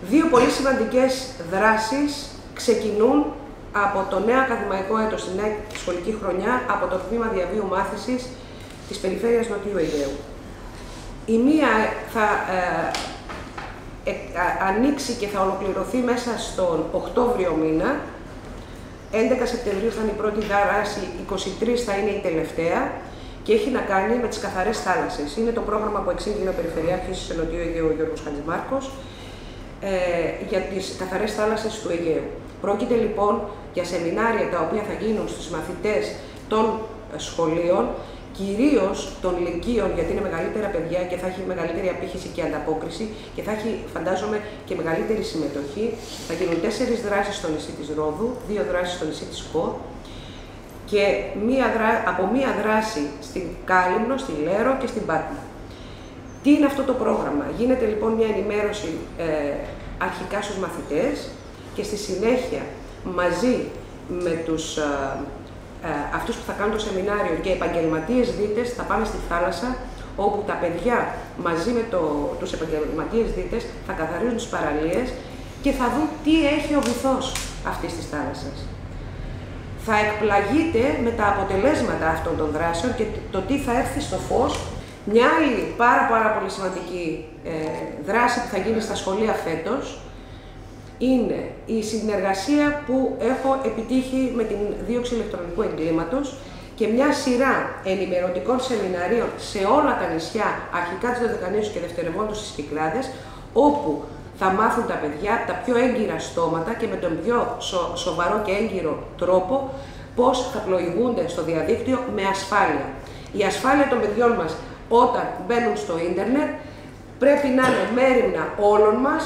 Δύο πολύ σημαντικές δράσεις ξεκινούν από το νέο ακαδημαϊκό έτος, την νέα σχολική χρονιά, από το τμήμα διαβίου μάθησης της Περιφέρειας Νοτιού Αιγαίου. Η μία θα ε, ε, ανοίξει και θα ολοκληρωθεί μέσα στον Οκτώβριο μήνα. 11 Σεπτεμβρίου θα είναι η πρώτη δράση, 23 θα είναι η τελευταία και έχει να κάνει με τις καθαρές θάλασσες. Είναι το πρόγραμμα που εξήγηλε ο Περιφερειάρχης της Νοτιού Αιγαίου, ο Γιώργος Χατζημάρκος, ε, για τις καθαρές θάλασσες του Αιγαίου. Πρόκειται λοιπόν για σεμινάρια τα οποία θα γίνουν στους μαθητές των σχολείων κυρίως των λυκείων, γιατί είναι μεγαλύτερα παιδιά και θα έχει μεγαλύτερη απήχηση και ανταπόκριση και θα έχει, φαντάζομαι, και μεγαλύτερη συμμετοχή. Θα γίνουν τέσσερις δράσεις στο νησί της Ρόδου, δύο δράσεις στο νησί της Κο και μία δρά... από μία δράση στην Κάλυμνο, στη Λέρο και στην Πάτμο. Τι είναι αυτό το πρόγραμμα; Γίνεται λοιπόν μια ενημέρωση ε, αρχικά στους μαθητές και στη συνέχεια μαζί με τους ε, ε, αυτούς που θα κάνουν το σεμινάριο και επαγγελματίες δίτες θα πάνε στη θάλασσα όπου τα παιδιά μαζί με το, τους επαγγελματίες δίτες θα καθαρίζουν τις παραλίες και θα δουν τι έχει ο βυθός αυτής της θάλασσας. Θα εκπλαγείτε με τα αποτελέσματα αυτών των δράσεων και το τι θα έρθει στο φως μια άλλη πάρα πάρα πολύ σημαντική ε, δράση που θα γίνει στα σχολεία φέτος, είναι η συνεργασία που έχω επιτύχει με την δίωξη ηλεκτρονικού εγκλήματος και μια σειρά ενημερωτικών σεμιναρίων σε όλα τα νησιά, αρχικά της Δωδεκανήσου και δευτερευόντως στις Κυκλάδες, όπου θα μάθουν τα παιδιά τα πιο έγκυρα στόματα και με τον πιο σοβαρό και έγκυρο τρόπο πώς θα πλοηγούνται στο διαδίκτυο με ασφάλεια. Η ασφάλεια των παιδιών μας όταν μπαίνουν στο ίντερνετ πρέπει να είναι μέρημνα όλων μας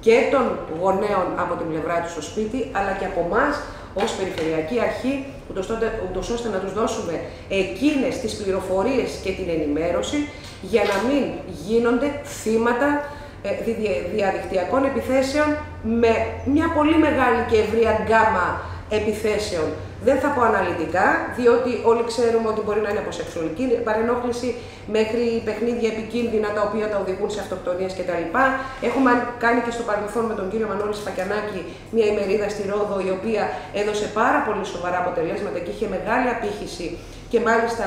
και των γονέων από την πλευρά τους στο σπίτι, αλλά και από εμάς ως Περιφερειακή Αρχή, ούτως ώστε να τους δώσουμε εκείνες τις πληροφορίες και την ενημέρωση για να μην γίνονται θύματα ε, διαδικτυακών επιθέσεων με μια πολύ μεγάλη και ευρία γκάμα επιθέσεων δεν θα πω αναλυτικά, διότι όλοι ξέρουμε ότι μπορεί να είναι από σεξουαλική παρενόχληση μέχρι παιχνίδια επικίνδυνα τα οποία τα οδηγούν σε αυτοκτονίες κτλ. Έχουμε κάνει και στο παρελθόν με τον κύριο Μανώλη Σπακιανάκη μια ημερίδα στη Ρόδο η οποία έδωσε πάρα πολύ σοβαρά αποτελέσματα και είχε μεγάλη απήχηση και μάλιστα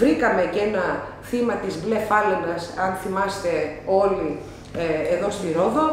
βρήκαμε και ένα θύμα της μπλε φάλαινας, αν θυμάστε όλοι, ε, εδώ στη Ρόδο.